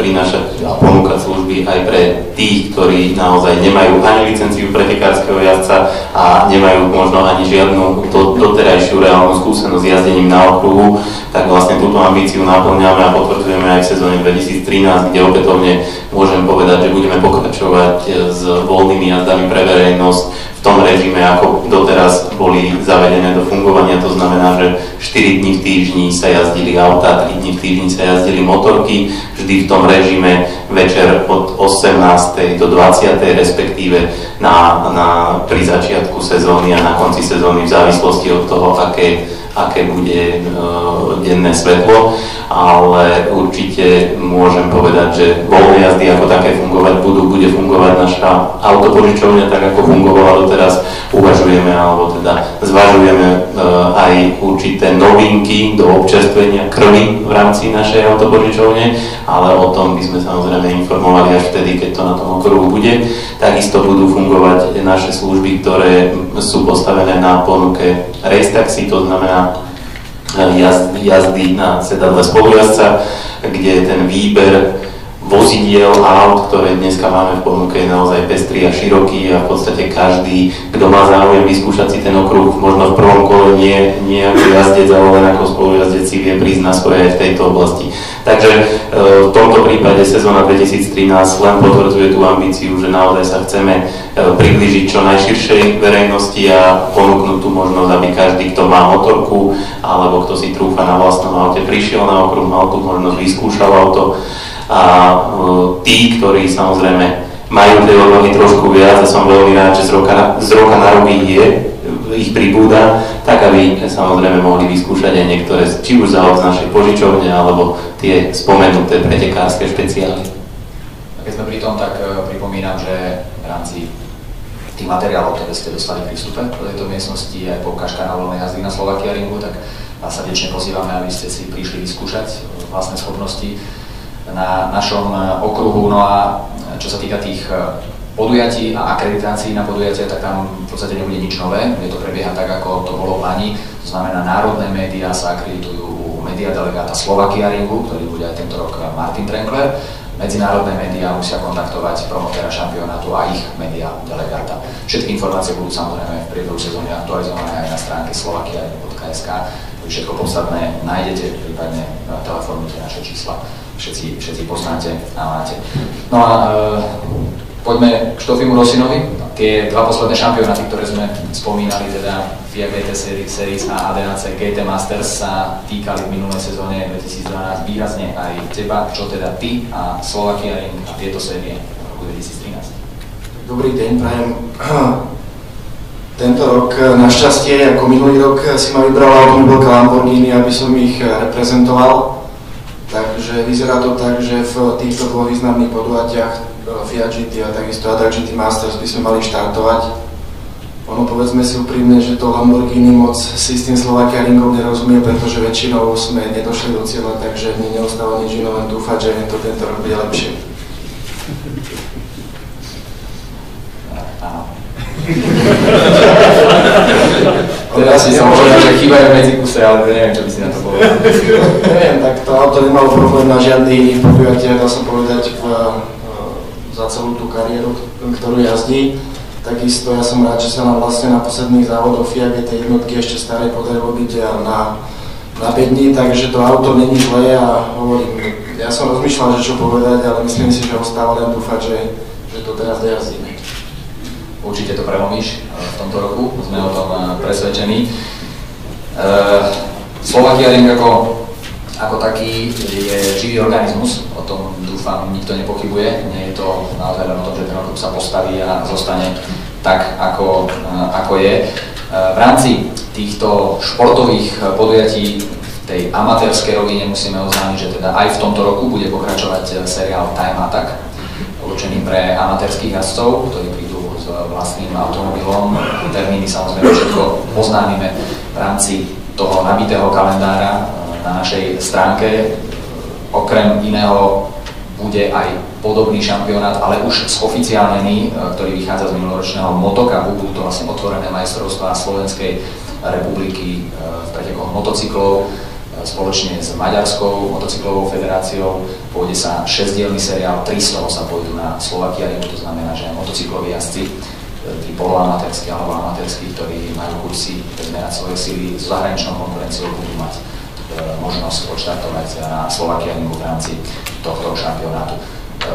prinášať a ponúkať služby aj pre tých, ktorí naozaj nemajú ani licenciu pretekárskeho jazdca a nemajú možno ani žiadnu doterajšiu reálnu skúsenosť s jazdením na okruhu, tak vlastne túto ambíciu naplňame a potvrdzujeme aj v sezóne 2013, kde opätovne môžem povedať, že budeme pokračovať s voľnými jazdami pre verejnosť tom režime, ako doteraz boli zavedené do fungovania. To znamená, že 4 dní v týždni sa jazdili auta, 3 dní v týždni sa jazdili motorky, vždy v tom režime večer od 18. do 20. respektíve na, na, pri začiatku sezóny a na konci sezóny v závislosti od toho, aké aké bude uh, denné svetlo, ale určite môžem povedať, že voľné jazdy ako také fungovať budú, bude fungovať naša autopožičovňa tak ako fungovala doteraz. Uvažujeme alebo teda zvažujeme uh, aj určité novinky do občerstvenia krvi v rámci našej autopožičovne, ale o tom by sme samozrejme informovali až vtedy, keď to na tom okruhu bude. Takisto budú fungovať naše služby, ktoré sú postavené na ponuke race taxi, to znamená jazdy, jazdy na sedadle spolujazca, kde ten výber vozidiel aut, ktoré dneska máme v ponuke, je naozaj pestrý a široký a v podstate každý, kto má záujem vyskúšať si ten okruh, možno v prvom kole nie, nie ako jazdec, ale len ako spolujazdec si vie prísť na svoje aj v tejto oblasti. Takže e, v tomto prípade sezóna 2013 len potvrdzuje tú ambíciu, že naozaj sa chceme e, približiť čo najširšej verejnosti a ponúknuť tú možnosť, aby každý, kto má motorku alebo kto si trúfa na vlastnom aute, prišiel na okruh, mal tú možnosť, vyskúšal auto, a e, tí, ktorí samozrejme majú tej odvahy trošku viac a som veľmi rád, že z roka, na, z roka na rok ich je, ich pribúda, tak aby samozrejme mohli vyskúšať aj niektoré, či už závod z našej požičovne, alebo tie spomenuté pretekárske špeciály. Keď sme pri tom, tak e, pripomínam, že v rámci tých materiálov, ktoré ste dostali pri vstupe do tejto miestnosti, aj poukážka na voľnej jazdy na Slovakia Ringu, tak vás srdečne pozývame, aby ste si prišli vyskúšať vlastné schopnosti na našom e, okruhu. No a čo sa týka tých e, podujatí a akreditácií na podujatia, tak tam v podstate nebude nič nové, bude to prebieha tak, ako to bolo v Lani. To znamená, národné médiá sa akreditujú u média delegáta Slovakia Ringu, ktorý bude aj tento rok Martin Trenkler. Medzinárodné médiá musia kontaktovať promotéra šampionátu a ich médiá delegáta. Všetky informácie budú samozrejme v priebehu sezóny aktualizované aj na stránke slovakia.sk. Všetko podstatné nájdete, prípadne telefonujte naše čísla všetci, všetci poznáte a máte. No a e, poďme k Štofimu Rosinovi. Tie dva posledné šampionáty, ktoré sme spomínali, teda FIA GT Series a ADAC GT Masters sa týkali v minulej sezóne 2012 výrazne aj teba, čo teda ty a Slovakia Ring a tieto série v roku 2013. Dobrý deň, prajem. Tento rok našťastie, ako minulý rok, si ma vybral automobilka Lamborghini, aby som ich reprezentoval Takže vyzerá to tak, že v týchto dvoch významných podujatiach e, Fiat GT a takisto Adra GT Masters by sme mali štartovať. Ono povedzme si úprimne, že to Lamborghini moc si s tým Slovakia ringom nerozumie, pretože väčšinou sme nedošli do cieľa, takže mne neostáva nič iné, len dúfať, že to tento rok bude lepšie. Teraz si som povedal, že chýbajú medzi kuse, ale neviem, čo by si na to povedal. neviem, tak to auto nemalo problém na žiadny podujatia, dá sa povedať, v, za celú tú kariéru, ktorú jazdí. Takisto ja som rád, že sa nám vlastne na posledných závodoch FIA GT jednotky ešte staré podarilo byť na, na 5 dní, takže to auto není zlé a hovorím, ja som rozmýšľal, že čo povedať, ale myslím si, že ostáva len dúfať, že, že to teraz dojazdíme určite to prelomíš v tomto roku, sme o tom eh, presvedčení. Eh, Slovakia Ring ako, ako taký je živý organizmus, o tom dúfam nikto nepochybuje, nie je to naozaj len o tom, že ten sa postaví a zostane tak, ako, ako je. V rámci týchto športových podujatí tej amatérskej rovine musíme oznámiť, že teda aj v tomto roku bude pokračovať seriál Time Attack, určený pre amatérských jazdcov, prídu s vlastným automobilom. Termíny samozrejme všetko oznámime v rámci toho nabitého kalendára na našej stránke. Okrem iného bude aj podobný šampionát, ale už soficiálnený, ktorý vychádza z minuloročného motokapu, budú to vlastne otvorené majstrovstvá Slovenskej republiky v pretekoch motocyklov spoločne s Maďarskou motocyklovou federáciou. Pôjde sa šesťdielný seriál, tri z toho sa pôjdu na Slovakiadu, to znamená, že motocykloví jazdci, e, tí poloamatérskí alebo amatérskí, ktorí majú kursy zmerať svoje síly s zahraničnou konkurenciou, budú mať e, možnosť odštartovať na Slovakiadu v rámci tohto šampionátu. E,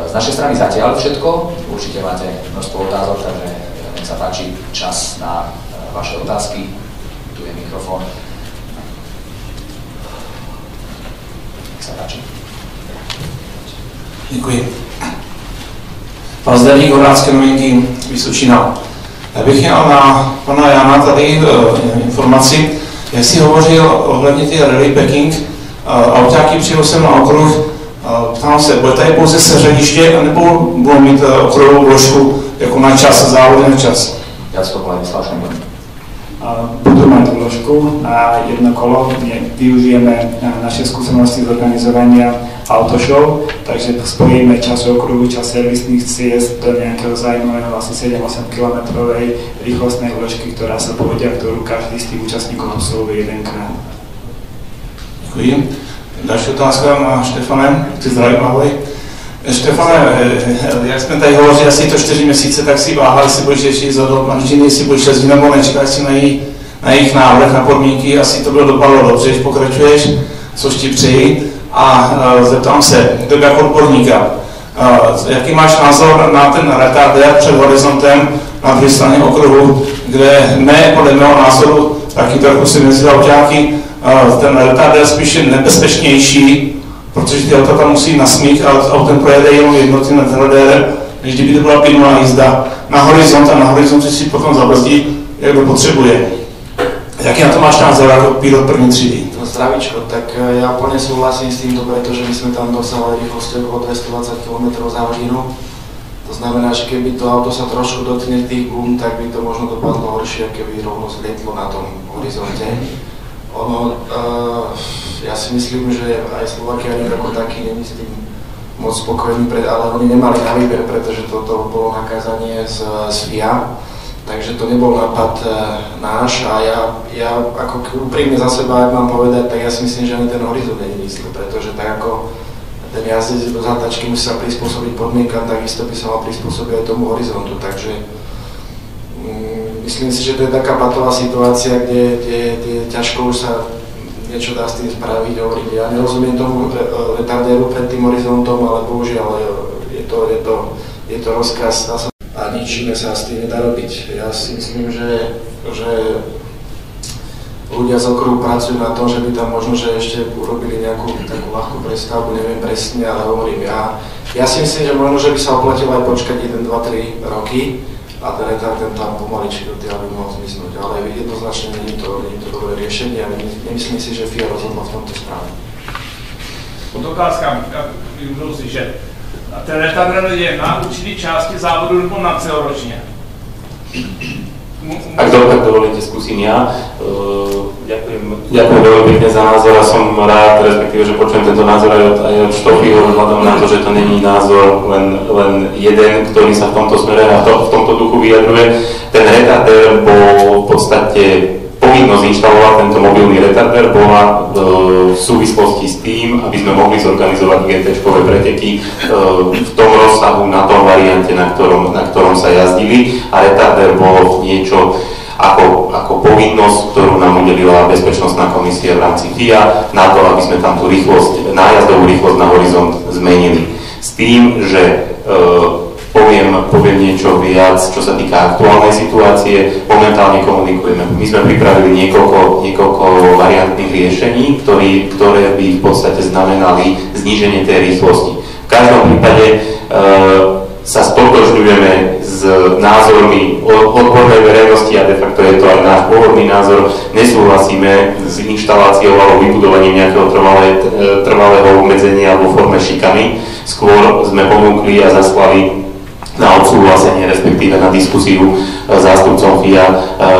z našej strany zatiaľ všetko, určite máte množstvo otázok, takže nech sa páči čas na vaše otázky. Tu je mikrofón. Sa páči. Děkuji. Pan Zdeník, Horánské novinky, Vysočina. Já bych měl na pana Jana tady uh, informaci, jak si hovořil ohledně těch rally packing, uh, autáky přijel jsem na okruh, uh, ptám se, bude tady pouze seřadiště, anebo budou mít uh, okruhovou vložku jako na čas, závody na čas? Já to Vladislav Šengel budú mať vložku na jedno kolo. My využijeme naše skúsenosti z organizovania autoshow, takže spojíme čas okruhu, čas servisných ciest do nejakého zaujímavého asi 7-8 km rýchlostnej vložky, ktorá sa povedia, ktorú každý z tých účastníkov absolvuje jedenkrát. Děkuji. Další otázka na Štefane. Ty zdravím, ahoj. Štefane, eh, jak jsme tady hovořili asi to čtyři měsíce, tak si váhali, jestli budeš ještě za do manžiny, jestli budeš jezdit nebo nečekáš si na, jí, na jejich návrh, na podmínky, asi to bylo dopadlo dobře, že pokračuješ, což ti přeji. A zeptám se, to jako odborníka, jaký máš názor na ten retarder před horizontem na druhé straně okruhu, kde ne podle mého názoru, taky trochu si mezi ten retarder spíše nebezpečnější, protože ty auta tam musí nasmít a autem projede jenom jednotný nad radérem, než kdyby to byla plynulá jízda na horizont a na horizontu si potom zabrzdí, jak to potřebuje. Jaký na to máš názor jako pilot první třídy? No, zdravíčko, tak e, ja plne súhlasím s týmto, pretože my sme tam dosahovali rýchlosť okolo 220 km za hodinu. To znamená, že keby to auto sa trošku dotkne tých gum, tak by to možno dopadlo horšie, keby rovno zlietlo na tom horizonte. Ono, uh, ja si myslím, že aj Slovakiani ako taký není s tým moc spokojní, ale oni nemali na výber, pretože toto bolo nakázanie z, z FIA, takže to nebol nápad e, náš. A ja, ja ako úprimne za seba, ak mám povedať, tak ja si myslím, že ani ten horizont není myslí, pretože tak ako ten jazdec do zatačky musí sa prispôsobiť podmienkam, takisto by sa mal prispôsobiť aj tomu horizontu, takže myslím si, že to je taká patová situácia, kde, kde, kde ťažko už sa niečo dá s tým spraviť, hovorím, ja nerozumiem tomu retardéru pred tým horizontom, ale bohužiaľ je to, je to, je to rozkaz a nič iné sa s tým nedá robiť. Ja si myslím, že, že ľudia z okruhu pracujú na tom, že by tam možno, že ešte urobili nejakú takú ľahkú prestavbu, neviem presne, ale hovorím, ja, ja si myslím, že možno, že by sa oplatilo aj počkať 1, 2, 3 roky, a ten ten tam pomaličky do tej aby mohol zmiznúť. Ale jednoznačne nie je to, nie to dobré riešenie a nemyslím si, že FIA rozhodla v tomto správne. Otázka, můžu slyšet. A ten retardner je na určitý části závodu nebo na celoročně? Ak dobre dovolíte, skúsim ja. Uh, ďakujem, ďakujem veľmi pekne za názor a som rád, respektíve, že počujem tento názor aj od, aj od Štofyho, vzhľadom na to, že to není názor len, len jeden, ktorý sa v tomto smere a to, v tomto duchu vyjadruje. Ten retarder bol v podstate povinnosť inštalovať tento mobilný retarder bola e, v súvislosti s tým, aby sme mohli zorganizovať GT-čkové preteky e, v tom rozsahu, na tom variante, na ktorom, na ktorom sa jazdili a retarder bol niečo ako, ako povinnosť, ktorú nám udelila Bezpečnostná komisia v rámci FIA na to, aby sme tam tú rýchlosť, nájazdovú rýchlosť na horizont zmenili. S tým, že e, poviem, poviem niečo viac, čo sa týka aktuálnej situácie. Momentálne komunikujeme. My sme pripravili niekoľko, niekoľko variantných riešení, ktorý, ktoré by v podstate znamenali zníženie tej rýchlosti. V každom prípade e, sa stotožňujeme s názormi odbornej verejnosti a de facto je to aj náš pôvodný názor nesúhlasíme s inštaláciou alebo vybudovaním nejakého trvalé, e, trvalého obmedzenia alebo forme šikany. Skôr sme ponúkli a zaslali na odsúhlasenie, respektíve na diskusiu e, zástupcom FIA e,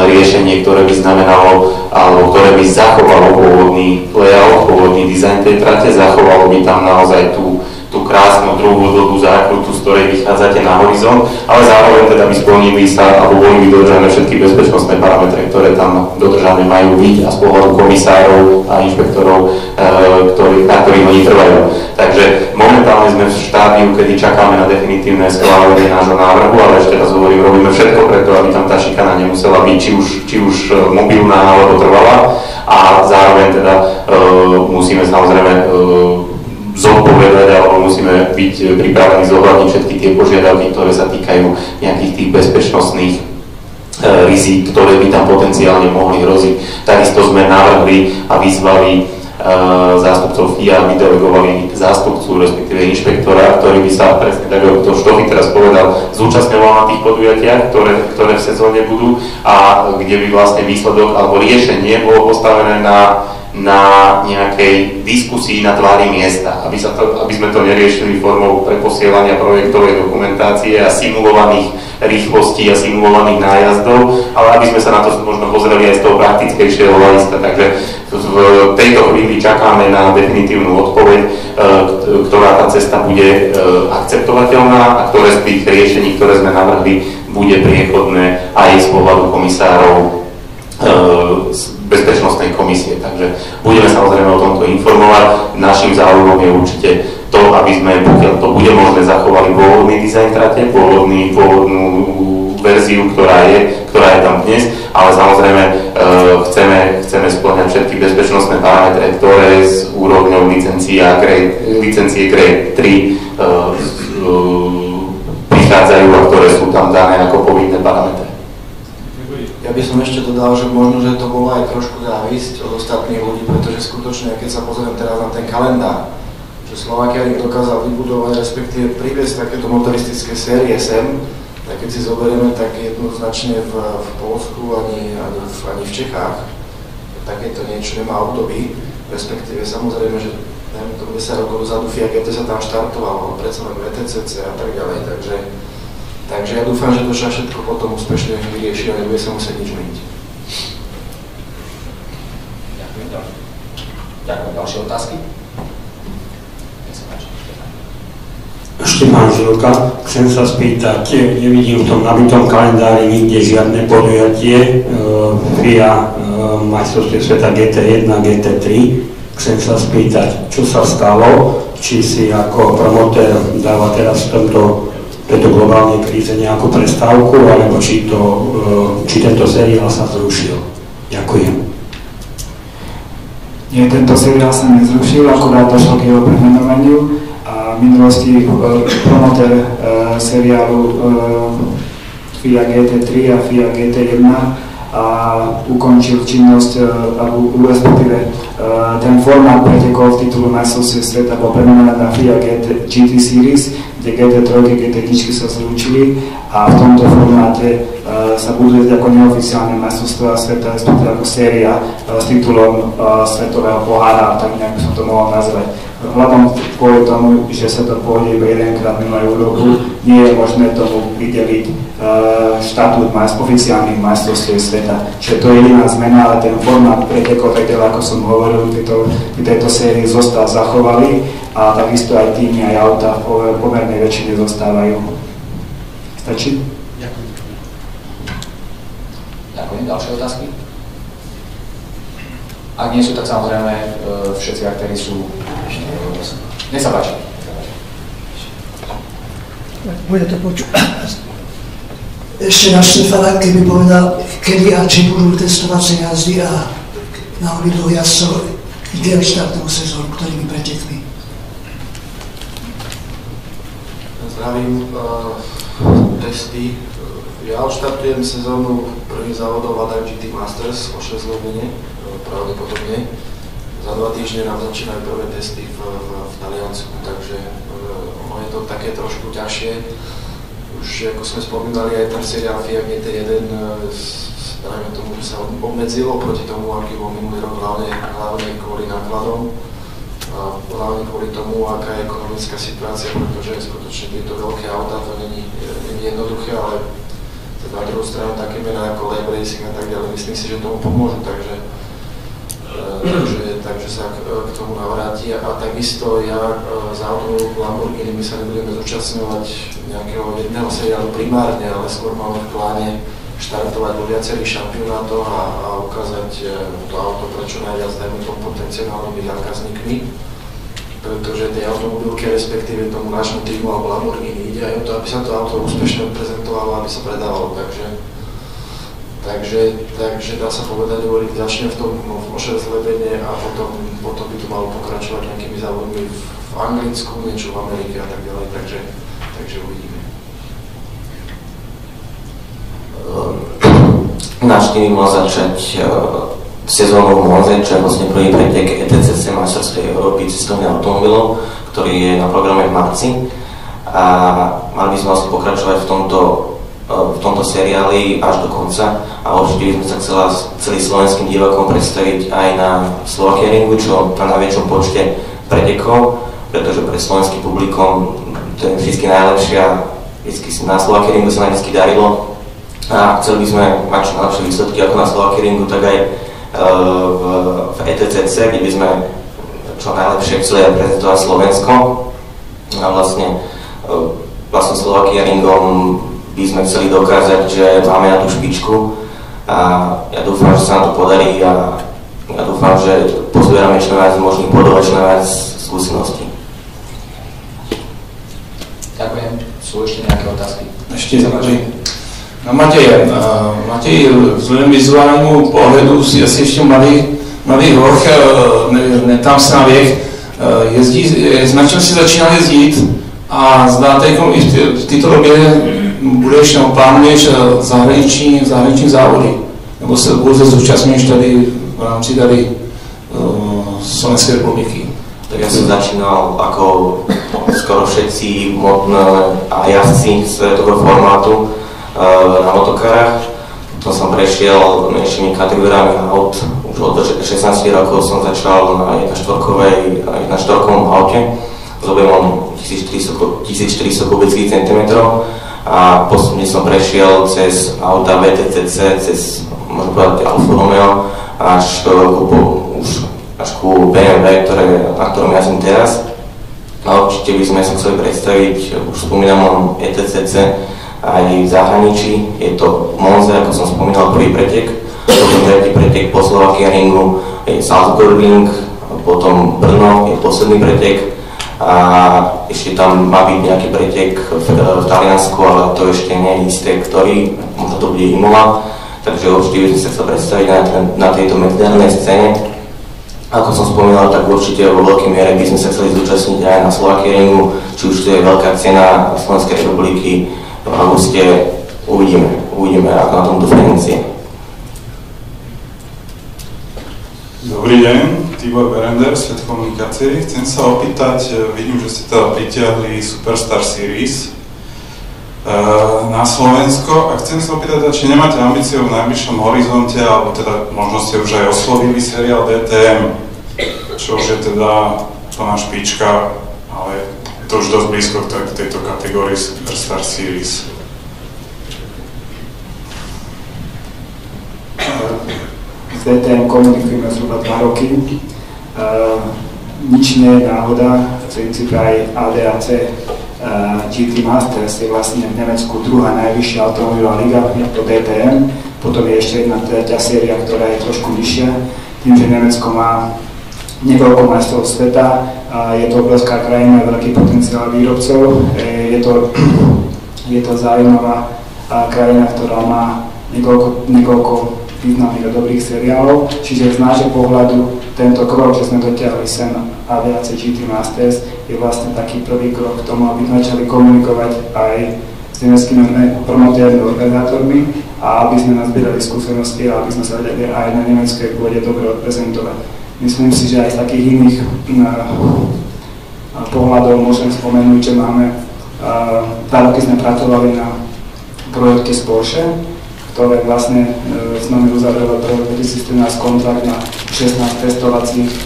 riešenie, ktoré by znamenalo, alebo ktoré by zachovalo pôvodný layout, pôvodný dizajn tej trate, zachovalo by tam naozaj tú krásnu druhú dlhú zákrutu, z ktorej vychádzate na horizont, ale zároveň teda by splnili sa alebo boli dodržané všetky bezpečnostné parametre, ktoré tam dodržané majú byť a z pohľadu komisárov a inšpektorov, e, ktorý, na ktorých oni trvajú. Takže momentálne sme v štádiu, kedy čakáme na definitívne schválenie nášho návrhu, ale ešte raz hovorím, robíme všetko preto, aby tam tá šikana nemusela byť či už, či už e, mobilná alebo trvalá a zároveň teda e, musíme samozrejme zodpovedať alebo musíme byť pripravení zohľadniť všetky tie požiadavky, ktoré sa týkajú nejakých tých bezpečnostných e, rizik, ktoré by tam potenciálne mohli hroziť. Takisto sme navrhli a vyzvali e, zástupcov FIA, aby delegovali zástupcu, respektíve inšpektora, ktorý by sa presne tak, ako to Štofy teraz povedal, zúčastňoval na tých podujatiach, ktoré, ktoré v sezóne budú a kde by vlastne výsledok alebo riešenie bolo postavené na na nejakej diskusii na tvári miesta, aby, sa to, aby sme to neriešili formou preposielania projektovej dokumentácie a simulovaných rýchlostí a simulovaných nájazdov, ale aby sme sa na to možno pozreli aj z toho praktickejšieho hľadiska. Takže v tejto chvíli čakáme na definitívnu odpoveď, e, ktorá tá cesta bude e, akceptovateľná a ktoré z tých riešení, ktoré sme navrhli, bude priechodné aj z pohľadu komisárov e, bezpečnostnej komisie. Takže budeme samozrejme o tomto informovať. Našim záujmom je určite to, aby sme, pokiaľ to bude možné, zachovali pôvodný dizajn trate, pôvodný, pôvodnú verziu, ktorá je, ktorá je tam dnes, ale samozrejme e, chceme, chceme splňať všetky bezpečnostné parametre, ktoré s úrovňou licencia grade, licencie Grade 3 e, e, prichádzajú a ktoré sú tam dané ako povinné parametre. Ja by som ešte dodal, že možno, že to bolo aj trošku závisť od ostatných ľudí, pretože skutočne, keď sa pozriem teraz na ten kalendár, že Slovakia ich dokázal vybudovať, respektíve priviesť takéto motoristické série sem, tak keď si zoberieme, tak jednoznačne v, v Polsku ani, ani, v, ani v Čechách takéto niečo nemá období, respektíve samozrejme, že neviem, to 10 rokov dozadu Fiat GT sa tam štartovalo, predsa len VTCC a tak ďalej, takže Takže ja dúfam, že to sa všetko potom úspešne vyrieši a nebude sa musieť nič meniť. Ďakujem. Ďakujem. Ďalšie otázky? Štefan Žilka, chcem sa spýtať, nevidím v tom nabitom kalendári nikde žiadne podujatie FIA e, majstrovstie sveta GT1, GT3. Chcem sa spýtať, čo sa stalo, či si ako promotér dáva teraz v tomto tejto globálnej kríze nejakú prestávku, alebo či, to, eh, či tento seriál sa zrušil. Ďakujem. Nie, tento seriál sa nezrušil, akurát došlo k jeho premenovaniu a v minulosti uh, promotér uh, seriálu FIA GT3 a FIA GT1 a ukončil činnosť, alebo respektíve ten formát pretekov v titulu majstrovstve sveta bol premenovaný na FIA GT, GT Series, kde GT3, GT1 sa zlúčili a v tomto formáte uh, sa budú jesť ako neoficiálne majstrovstvá sveta, respektíve ako séria s titulom svetového pohára, tak nejak by som to mohol nazvať. Hľadom kvôli tomu, že sa to pôjde iba jedenkrát mimo Európu, nie je možné tomu prideliť uh, štatút oficiálnych majstrovstiev sveta. Čiže to je jediná zmena, ale ten formát pretekov, tak ako som hovoril, v tejto, sérii zostal zachovali a takisto aj týmy, aj auta v pomernej väčšine zostávajú. Stačí? Ďakujem. Ďakujem. Ďalšie otázky? Ak nie sú, tak samozrejme e, všetci aktéri sú... Nech sa páči. Bude to počuť. Ešte na Štefana, keby povedal, kedy a či budú testovacie jazdy a na obidvoch jazdcov ide štartovú sezónu, ktorými pretekli. Zdravím, uh, testy. Ja odštartujem sezónu prvých závodov Vada GT Masters o 6 hodine, pravdepodobne. Za dva týždne nám začínajú prvé testy v, v, v Taliansku, takže uh, ono je to také trošku ťažšie. Už ako sme spomínali, aj ten seriál FIA GT1 uh, dajme tomu že sa obmedzilo proti tomu, aký bol minulý rok, hlavne, hlavne kvôli nákladom, a hlavne kvôli tomu, aká je ekonomická situácia, pretože skutočne tieto veľké autá to není, není jednoduché, ale na druhú stranu také mená ako Lab Racing a tak ďalej, myslím si, že tomu pomôžu, takže, e, takže, takže sa k, tomu navráti a takisto ja e, za automobil Lamborghini my sa nebudeme zúčastňovať nejakého jedného seriálu primárne, ale skôr máme v pláne štartovať vo viacerých šampionátoch a, a ukázať e, to auto prečo najviac dajme tomu potenciálnymi zákazníkmi pretože tie automobilky, respektíve tomu nášmu týmu alebo Lamborghini ide aj o to, aby sa to auto úspešne prezentovalo, aby sa predávalo. Takže, takže, takže dá sa povedať, že začne v tom no, v ošetlebenie a potom, potom by to malo pokračovať nejakými závodmi v, v Anglicku, niečo v Amerike a tak ďalej, takže, takže uvidíme. Náš tým mal začať sezónu v Monze, čo je vlastne prvý pretek ETCC majstrovskej Európy cestovných automobilov, ktorý je na programe v marci. A mali by sme vlastne pokračovať v tomto, v tomto seriáli až do konca a určite by sme sa chcela, celý slovenským divákom predstaviť aj na Slovakia Ringu, čo na najväčšom počte pretekov, pretože pre slovenský publikom to je vždy najlepšia, vždy na Slovakia Ringu sa nám vždy darilo a chceli by sme mať čo najlepšie výsledky ako na Slovakia Ringu, tak aj v, v ETCC, kde by sme čo najlepšie chceli reprezentovať Slovensko. A vlastne, e, vlastne Slovakia ringom by sme chceli dokázať, že máme na tú špičku a ja dúfam, že sa nám to podarí a ja dúfam, že pozbierame čo najviac možných bodov a čo najviac skúseností. Ďakujem. Sú ešte nejaké otázky? Ešte, No Matej, Matej, vzhledem vizuálnímu pohledu si asi ještě mladý, mladý hoch, ne, ne tam se na věk, jezdí, na čem si začínal jezdit a zdáte, jako i v, této době budeš nebo plánuješ zahraniční, zahraniční závody, nebo se pouze zúčastňuješ tady v rámci tady uh, Slovenskej republiky? Tak ja som začínal ako skoro všetci a jazdci z toho formátu, Eh, na motokárach. Potom som prešiel menšími kategóriami aut. Už od 16 rokov som začal na 1.4 1.4 aute s objemom 1400, 1400 kubických centimetrov a postupne som prešiel cez auta VTCC, cez môžem povedať Alfa Romeo až ku, už až ku BMW, ktoré, na ktorom jazdím teraz. A určite by sme sa chceli predstaviť už spomínanom ETCC, aj v zahraničí. Je to Monze, ako som spomínal, prvý pretek, potom tretí pretek po Slovakia ringu je Salzburg potom Brno je posledný pretek a ešte tam má byť nejaký pretek v, v Taliansku, ale to ešte nie je isté, ktorý, možno to bude Imola, takže určite by sme sa chcel predstaviť na, na tejto medzinárodnej scéne. Ako som spomínal, tak určite vo veľkej miere by sme sa chceli zúčastniť aj na Slovakia ringu, či už to je veľká cena Slovenskej republiky, v auguste uvidíme, uvidíme, ako na tomto financie. Dobrý deň, Tibor Berender, Svet komunikácie. Chcem sa opýtať, e, vidím, že ste teda pritiahli Superstar Series e, na Slovensko a chcem sa opýtať, či nemáte ambíciu v najbližšom horizonte, alebo teda možno ste už aj oslovili seriál DTM, čo už je teda plná špička, ale to už dosť blízko k tejto kategórii Superstar Series. V DTM komunikujeme zhruba 2 roky. Uh, nič nie je náhoda, v princípe aj ADAC GT Masters je vlastne v Nemecku druhá najvyššia automobilová liga po DTM. Potom je ešte jedna tretia séria, ktorá je trošku vyššia. Tým, že Nemecko má niekoľko majstrov sveta, je to obrovská krajina, veľký potenciál výrobcov, e, je to, je to zaujímavá krajina, ktorá má niekoľko, niekoľko významných a dobrých seriálov, čiže z nášho pohľadu tento krok, že sme dotiahli sem aviácie GT Masters, je vlastne taký prvý krok k tomu, aby začali komunikovať aj s nemeckými promotérmi, organizátormi a aby sme nazbierali skúsenosti a aby sme sa vedeli aj na nemeckej pôde dobre odprezentovať. Myslím si, že aj z takých iných pohľadov môžem spomenúť, že máme, dva roky sme pracovali na projekte z Porsche, ktoré vlastne e, s nami uzavrelo pre 2013 kontrakt na 16 testovacích e,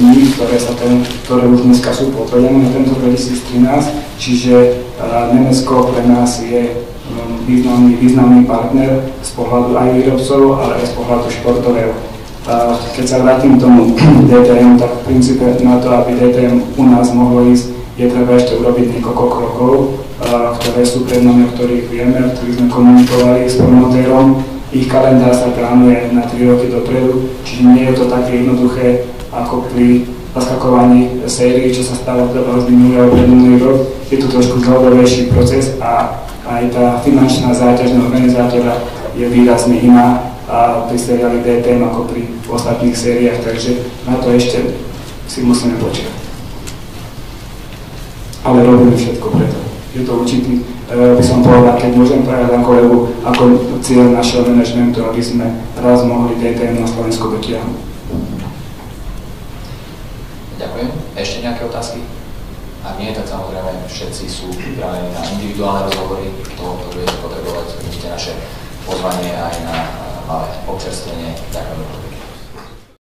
dní, ktoré, sa ten, ktoré už dneska sú potvrdené na tento 2013, čiže e, Nemecko pre nás je významný, významný partner z pohľadu aj výrobcov, ale aj z pohľadu športového. Keď sa vrátim k tomu DTM, tak v princípe na to, aby DTM u nás mohlo ísť, je treba ešte urobiť niekoľko krokov ktoré sú pred nami, o ktorých vieme, o ktorých sme komunikovali s promotérom. Ich kalendár sa plánuje na 3 roky dopredu, čiže nie je to také jednoduché ako pri zaskakovaní sérií, čo sa stalo treba z minulého minulý rok. Je to trošku dlhodobejší proces a aj tá finančná záťaž na organizátora je výrazne iná a pri seriáli DTM ako pri ostatných sériách, takže na to ešte si musíme počkať. Ale robíme všetko preto je to určitý, by som povedal, keď môžem na kolegu, ako cieľ našeho manažmentu, aby sme raz mohli DTM na Slovensku dotiahnuť. Ďakujem. Ešte nejaké otázky? Ak nie, tak samozrejme všetci sú pripravení na individuálne rozhovory, to, to budete potrebovať, vidíte naše pozvanie aj na malé občerstvenie. Ďakujem.